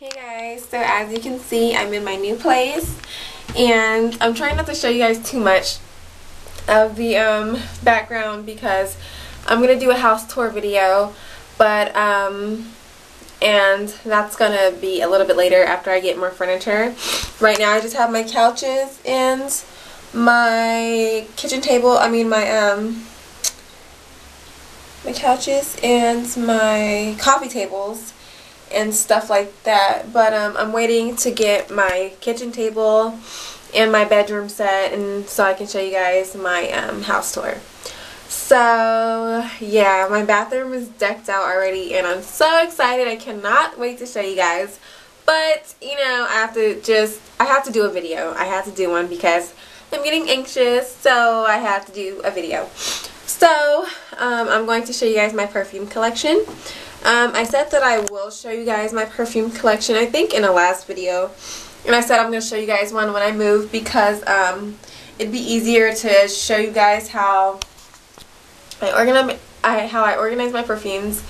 Hey guys, so as you can see, I'm in my new place, and I'm trying not to show you guys too much of the um, background because I'm going to do a house tour video, but, um, and that's going to be a little bit later after I get more furniture. Right now I just have my couches and my kitchen table, I mean my, um, my couches and my coffee tables and stuff like that. But um, I'm waiting to get my kitchen table and my bedroom set and so I can show you guys my um, house tour. So yeah, my bathroom is decked out already and I'm so excited. I cannot wait to show you guys. But, you know, I have to just, I have to do a video. I have to do one because I'm getting anxious, so I have to do a video. So, um, I'm going to show you guys my perfume collection. Um, I said that I will show you guys my perfume collection, I think, in a last video. And I said I'm going to show you guys one when I move because um, it'd be easier to show you guys how I organize, I, how I organize my perfumes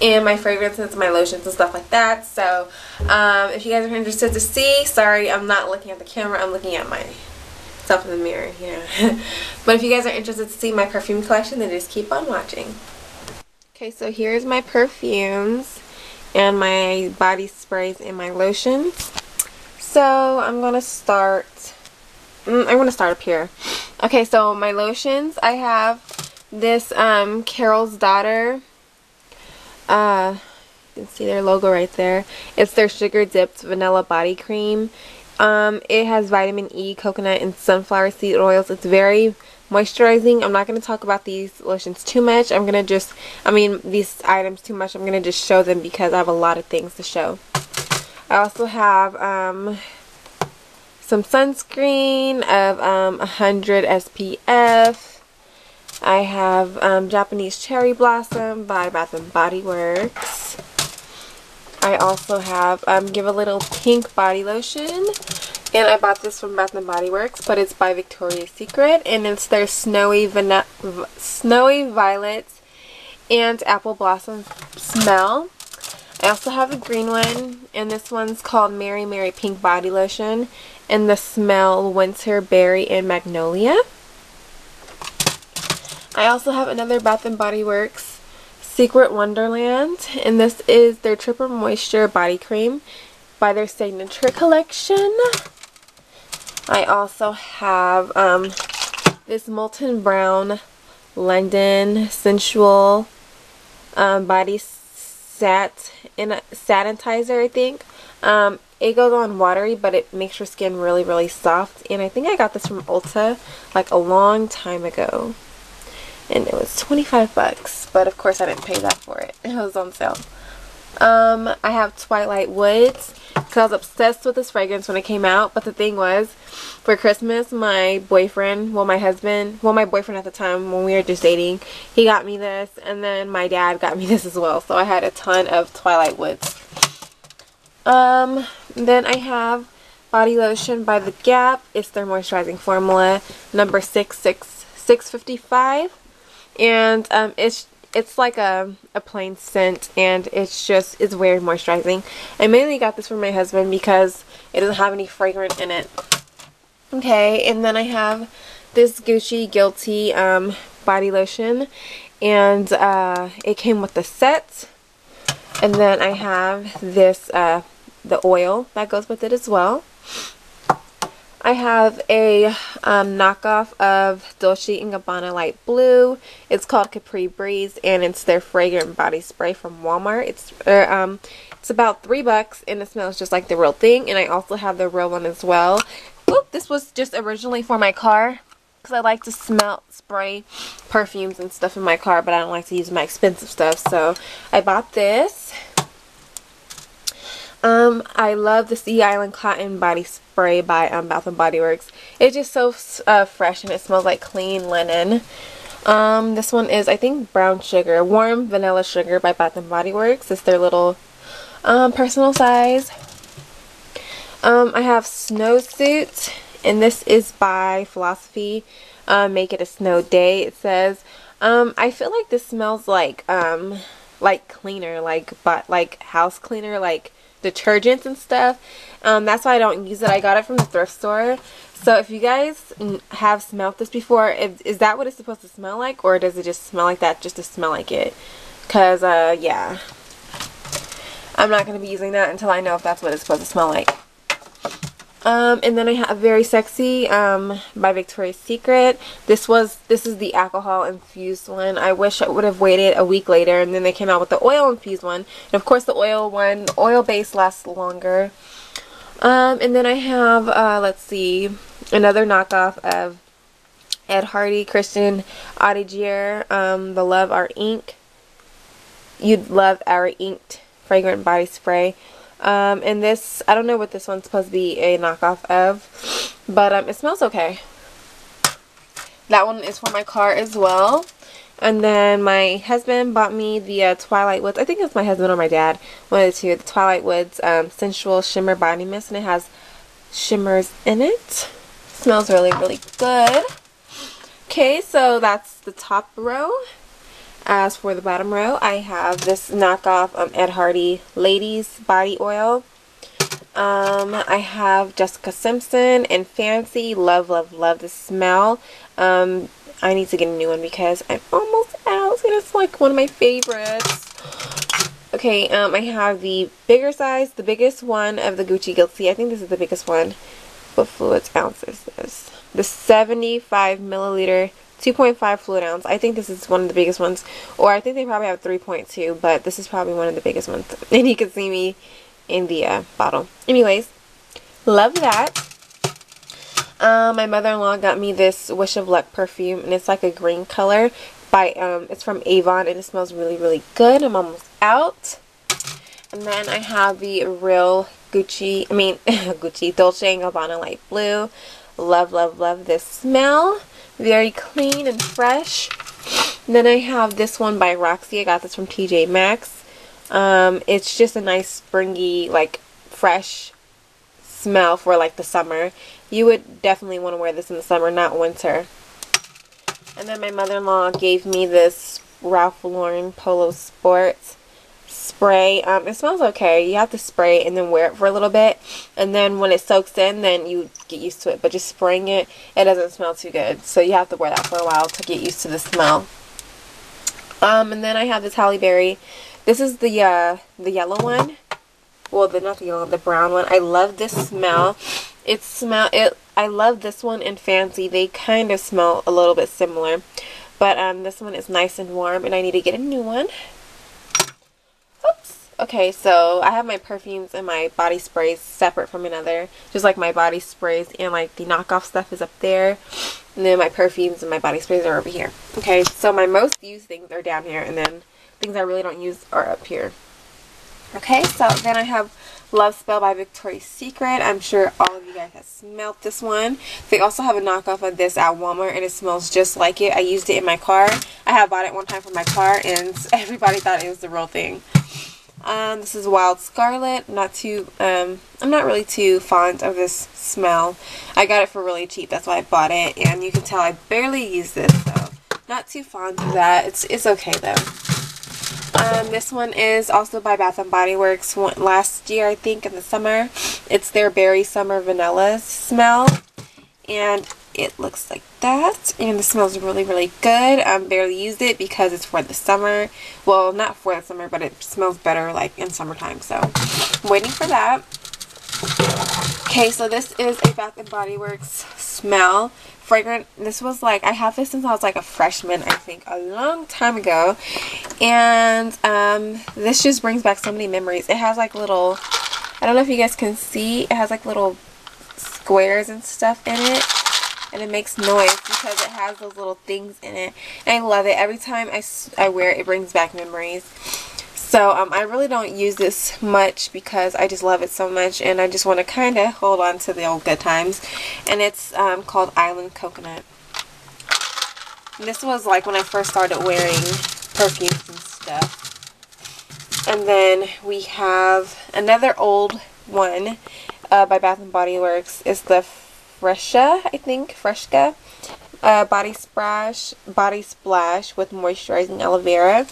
and my fragrances, my lotions and stuff like that. So um, if you guys are interested to see, sorry, I'm not looking at the camera. I'm looking at myself in the mirror, you know. but if you guys are interested to see my perfume collection, then just keep on watching. Okay, so here's my perfumes and my body sprays and my lotions. So I'm going to start, mm, I'm going to start up here. Okay, so my lotions, I have this um, Carol's Daughter uh, you can see their logo right there. It's their sugar dipped vanilla body cream. Um, it has vitamin E, coconut, and sunflower seed oils. It's very moisturizing. I'm not going to talk about these lotions too much. I'm going to just, I mean, these items too much. I'm going to just show them because I have a lot of things to show. I also have um, some sunscreen of um, 100 SPF. I have um, Japanese Cherry Blossom by Bath & Body Works. I also have um, Give a Little Pink Body Lotion. And I bought this from Bath & Body Works, but it's by Victoria's Secret. And it's their Snowy, Snowy Violet and Apple Blossom smell. I also have a green one, and this one's called Mary Mary Pink Body Lotion. And the smell Winter Berry and Magnolia. I also have another Bath & Body Works Secret Wonderland and this is their Triple Moisture Body Cream by their Signature Collection. I also have um, this Molton Brown London Sensual um, Body Sat in a Sanitizer, I think. Um, it goes on watery, but it makes your skin really, really soft. And I think I got this from Ulta like a long time ago and it was 25 bucks but of course I didn't pay that for it. It was on sale. Um, I have Twilight Woods because I was obsessed with this fragrance when it came out but the thing was for Christmas my boyfriend well my husband well my boyfriend at the time when we were just dating he got me this and then my dad got me this as well so I had a ton of Twilight Woods. Um, then I have body lotion by The Gap. It's their moisturizing formula number 66655 and um, it's it's like a, a plain scent and it's just it's very moisturizing. I mainly got this for my husband because it doesn't have any fragrance in it. Okay and then I have this Gucci Guilty um, body lotion. And uh, it came with the set. And then I have this uh, the oil that goes with it as well I have a um, knockoff of Dolce & Gabbana Light Blue. It's called Capri Breeze and it's their fragrant body spray from Walmart. It's uh, um, it's about three bucks and it smells just like the real thing. And I also have the real one as well. Oop, this was just originally for my car because I like to smell spray perfumes and stuff in my car, but I don't like to use my expensive stuff. So I bought this. Um, I love the Sea Island Cotton Body Spray by um, Bath & Body Works. It's just so uh, fresh and it smells like clean linen. Um, this one is, I think, Brown Sugar. Warm Vanilla Sugar by Bath & Body Works. It's their little um, personal size. Um, I have Snowsuit, and this is by Philosophy. Uh, Make It a Snow Day, it says. Um, I feel like this smells like, um, like cleaner, like, but, like house cleaner, like detergents and stuff. Um, that's why I don't use it. I got it from the thrift store. So if you guys have smelled this before, is, is that what it's supposed to smell like? Or does it just smell like that just to smell like it? Because, uh, yeah. I'm not going to be using that until I know if that's what it's supposed to smell like. Um, and then I have Very Sexy um, by Victoria's Secret. This was this is the alcohol infused one. I wish I would have waited a week later and then they came out with the oil infused one. And of course the oil one, oil base lasts longer. Um, and then I have, uh, let's see, another knockoff of Ed Hardy, Christian Audigier, um, the Love Our Ink. You'd love our inked fragrant body spray. Um, and this, I don't know what this one's supposed to be a knockoff of, but um, it smells okay. That one is for my car as well. And then my husband bought me the uh, Twilight Woods. I think it's my husband or my dad. One of the two. The Twilight Woods um, Sensual Shimmer Body Mist. And it has shimmers in it. Smells really, really good. Okay, so that's the top row. As for the bottom row, I have this knockoff um, Ed Hardy Ladies Body Oil. Um, I have Jessica Simpson and Fancy. Love, love, love the smell. Um, I need to get a new one because I'm almost out and it's like one of my favorites. Okay, um, I have the bigger size, the biggest one of the Gucci Guilty. I think this is the biggest one. What fluid ounce is this? The 75 milliliter 2.5 fluid ounce. I think this is one of the biggest ones. Or I think they probably have 3.2, but this is probably one of the biggest ones. And you can see me in the uh, bottle. Anyways, love that. Um, my mother-in-law got me this Wish of Luck perfume, and it's like a green color. By um, It's from Avon, and it smells really, really good. I'm almost out. And then I have the real Gucci, I mean, Gucci Dolce & Gabbana Light Blue. Love, love, love this smell. Very clean and fresh. And then I have this one by Roxy. I got this from TJ Maxx. Um, it's just a nice springy, like, fresh smell for, like, the summer. You would definitely want to wear this in the summer, not winter. And then my mother-in-law gave me this Ralph Lauren Polo Sport spray. Um, it smells okay. You have to spray it and then wear it for a little bit. And then when it soaks in, then you get used to it. But just spraying it, it doesn't smell too good. So you have to wear that for a while to get used to the smell. Um, and then I have this Halle Berry. This is the, uh, the yellow one. Well, the, not the yellow, the brown one. I love this smell. It smell, it, I love this one and Fancy. They kind of smell a little bit similar. But um, this one is nice and warm and I need to get a new one. Okay, so I have my perfumes and my body sprays separate from another. Just like my body sprays and like the knockoff stuff is up there. And then my perfumes and my body sprays are over here. Okay, so my most used things are down here. And then things I really don't use are up here. Okay, so then I have Love Spell by Victoria's Secret. I'm sure all of you guys have smelled this one. They also have a knockoff of this at Walmart and it smells just like it. I used it in my car. I have bought it one time for my car and everybody thought it was the real thing. Um, this is Wild Scarlet. Not too, um, I'm not really too fond of this smell. I got it for really cheap. That's why I bought it. And you can tell I barely use this, so not too fond of that. It's, it's okay though. Um, this one is also by Bath & Body Works last year, I think, in the summer. It's their Berry Summer Vanilla smell. And it looks like that and it smells really really good. I barely used it because it's for the summer. Well not for the summer but it smells better like in summertime so I'm waiting for that. Okay so this is a Bath and Body Works smell. Fragrant this was like I have this since I was like a freshman I think a long time ago. And um, this just brings back so many memories. It has like little I don't know if you guys can see it has like little squares and stuff in it and it makes noise because it has those little things in it. And I love it. Every time I, I wear it it brings back memories. So um, I really don't use this much because I just love it so much and I just want to kind of hold on to the old good times. And it's um, called Island Coconut. And this was like when I first started wearing perfumes and stuff. And then we have another old one uh, by Bath & Body Works. It's the Fresha, I think, Freshka uh, body splash, body splash with moisturizing aloe vera.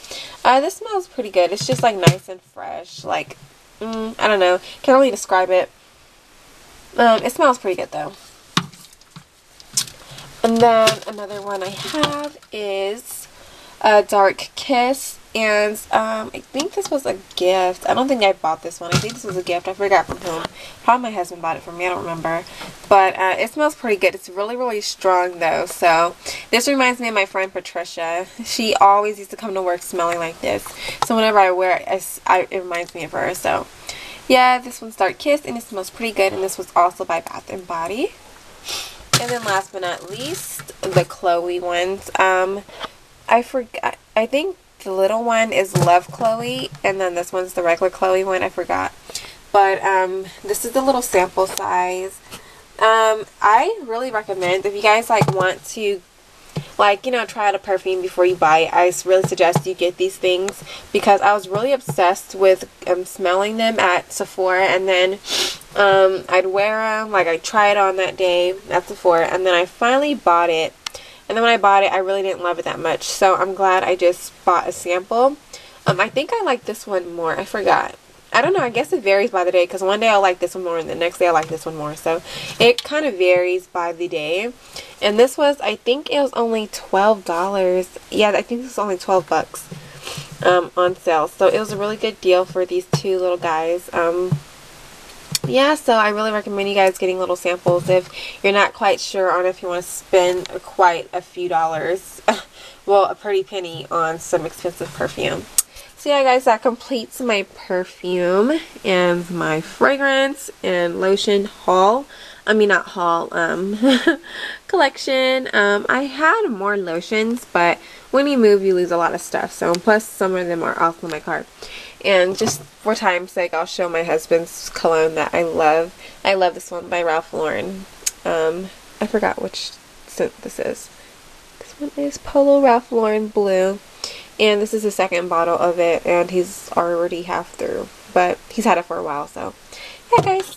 Uh, this smells pretty good. It's just like nice and fresh. Like mm, I don't know. Can't really describe it. Um, it smells pretty good though. And then another one I have is a Dark Kiss. And um, I think this was a gift. I don't think I bought this one. I think this was a gift. I forgot from whom. Probably my husband bought it for me. I don't remember. But uh, it smells pretty good. It's really, really strong though. So this reminds me of my friend Patricia. She always used to come to work smelling like this. So whenever I wear it, I, I, it reminds me of her. So yeah, this one's Dark Kiss and it smells pretty good. And this was also by Bath & Body. And then last but not least, the Chloe ones. Um, I forgot. I think the little one is Love Chloe, and then this one's the regular Chloe one. I forgot. But um, this is the little sample size. Um, I really recommend if you guys like want to like you know try out a perfume before you buy it i really suggest you get these things because i was really obsessed with um, smelling them at sephora and then um, i'd wear them like i try it on that day at sephora and then i finally bought it and then when i bought it i really didn't love it that much so i'm glad i just bought a sample um, i think i like this one more i forgot I don't know. I guess it varies by the day because one day I'll like this one more and the next day I like this one more. So it kind of varies by the day. And this was, I think it was only $12. Yeah, I think this was only 12 bucks um, on sale. So it was a really good deal for these two little guys. Um, yeah, so I really recommend you guys getting little samples if you're not quite sure on if you want to spend quite a few dollars. well, a pretty penny on some expensive perfume. So yeah guys, that completes my perfume and my fragrance and lotion haul. I mean not haul, um, collection. Um, I had more lotions, but when you move you lose a lot of stuff. So plus some of them are off in my cart. And just for time's sake, I'll show my husband's cologne that I love. I love this one by Ralph Lauren. Um, I forgot which scent this is. This one is Polo Ralph Lauren Blue. And this is the second bottle of it, and he's already half through. But he's had it for a while, so yeah, guys.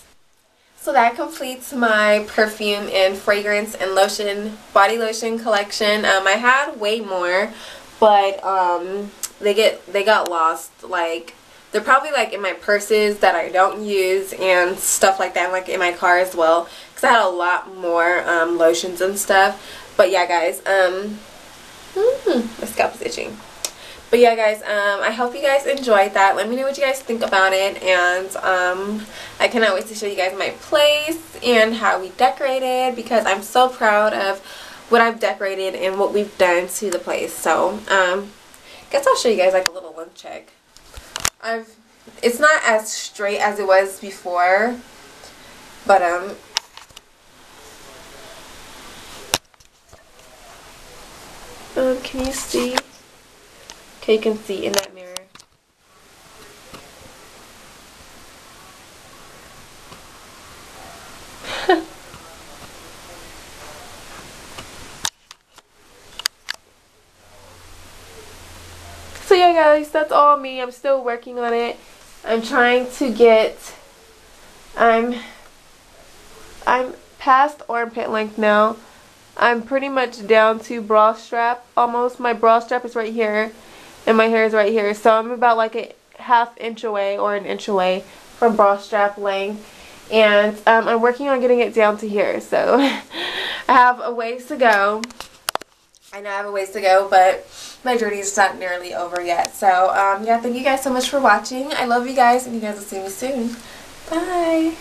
So that completes my perfume and fragrance and lotion, body lotion collection. Um, I had way more, but um, they get they got lost. Like they're probably like in my purses that I don't use and stuff like that, like in my car as well. Because I had a lot more um, lotions and stuff. But yeah, guys, um, mm, my scalp is itching. But yeah, guys, um, I hope you guys enjoyed that. Let me know what you guys think about it. And um, I cannot wait to show you guys my place and how we decorated because I'm so proud of what I've decorated and what we've done to the place. So, um, guess I'll show you guys like a little length check. I've, it's not as straight as it was before, but um, um, can you see? Okay, you can see in that mirror. so that's all me. I'm still working on it. I'm trying to get I'm I'm past armpit length now. I'm pretty much down to bra strap almost. My bra strap is right here and my hair is right here. So I'm about like a half inch away or an inch away from bra strap length. And um, I'm working on getting it down to here. So I have a ways to go. I know I have a ways to go, but my journey is not nearly over yet. So, um, yeah, thank you guys so much for watching. I love you guys, and you guys will see me soon. Bye.